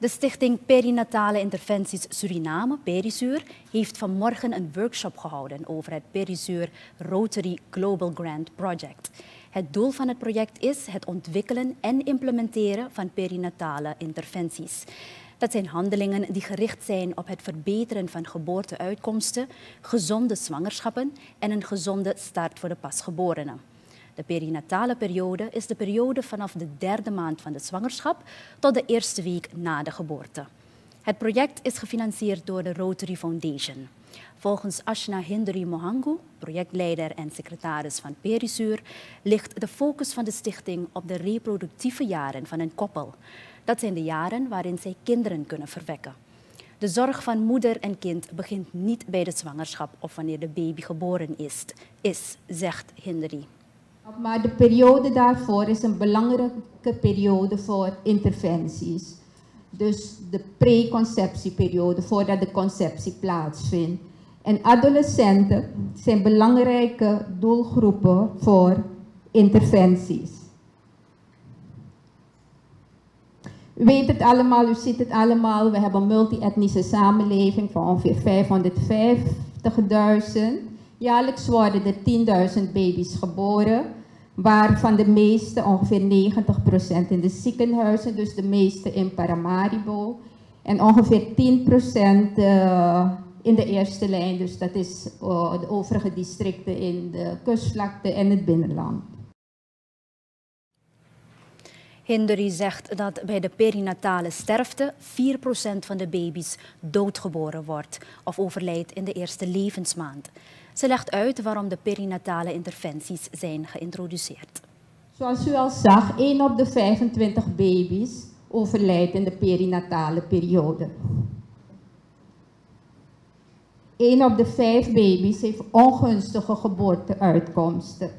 De stichting Perinatale Interventies Suriname, Perisur, heeft vanmorgen een workshop gehouden over het Perisur Rotary Global Grant Project. Het doel van het project is het ontwikkelen en implementeren van perinatale interventies. Dat zijn handelingen die gericht zijn op het verbeteren van geboorteuitkomsten, gezonde zwangerschappen en een gezonde start voor de pasgeborenen. De perinatale periode is de periode vanaf de derde maand van de zwangerschap tot de eerste week na de geboorte. Het project is gefinancierd door de Rotary Foundation. Volgens Ashna Hindri Mohangu, projectleider en secretaris van Perisur, ligt de focus van de stichting op de reproductieve jaren van een koppel. Dat zijn de jaren waarin zij kinderen kunnen verwekken. De zorg van moeder en kind begint niet bij de zwangerschap of wanneer de baby geboren is, is zegt Hindri. Maar de periode daarvoor is een belangrijke periode voor interventies. Dus de preconceptieperiode, voordat de conceptie plaatsvindt. En adolescenten zijn belangrijke doelgroepen voor interventies. U weet het allemaal, u ziet het allemaal. We hebben een multi-etnische samenleving van ongeveer 550.000. Jaarlijks worden er 10.000 baby's geboren waarvan de meeste, ongeveer 90% in de ziekenhuizen, dus de meeste in Paramaribo. En ongeveer 10% uh, in de eerste lijn, dus dat is uh, de overige districten in de kustvlakte en het binnenland. Hinderi zegt dat bij de perinatale sterfte 4% van de baby's doodgeboren wordt of overlijdt in de eerste levensmaand. Ze legt uit waarom de perinatale interventies zijn geïntroduceerd. Zoals u al zag, 1 op de 25 baby's overlijdt in de perinatale periode. 1 op de 5 baby's heeft ongunstige geboorteuitkomsten.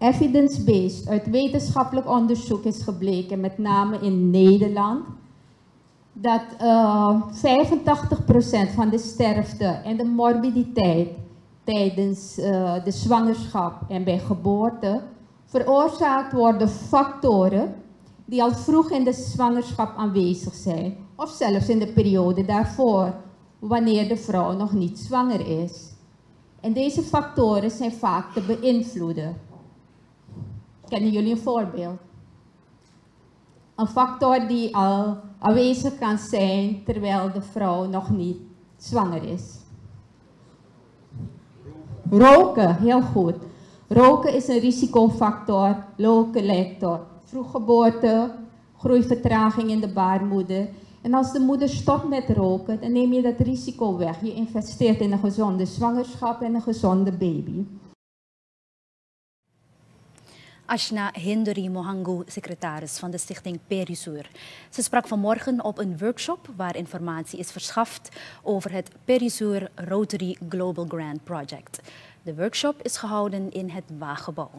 Evidence-based uit wetenschappelijk onderzoek is gebleken, met name in Nederland, dat uh, eh, 85% van de sterfte en de morbiditeit tijdens uh, de zwangerschap en bij geboorte veroorzaakt worden factoren die al vroeg in de zwangerschap aanwezig zijn, of zelfs in de periode daarvoor, wanneer de vrouw nog niet zwanger is. En deze factoren zijn vaak te beïnvloeden. Kennen jullie een voorbeeld? Een factor die al aanwezig kan zijn terwijl de vrouw nog niet zwanger is. Roken, heel goed. Roken is een risicofactor. Roken leidt tot vroeggeboorte, groeivertraging in de baarmoeder. En als de moeder stopt met roken, dan neem je dat risico weg. Je investeert in een gezonde zwangerschap en een gezonde baby. Ashna Hinderi Mohangu, secretaris van de stichting Perisur. Ze sprak vanmorgen op een workshop waar informatie is verschaft over het Perisur Rotary Global Grant Project. De workshop is gehouden in het Waaggebouw.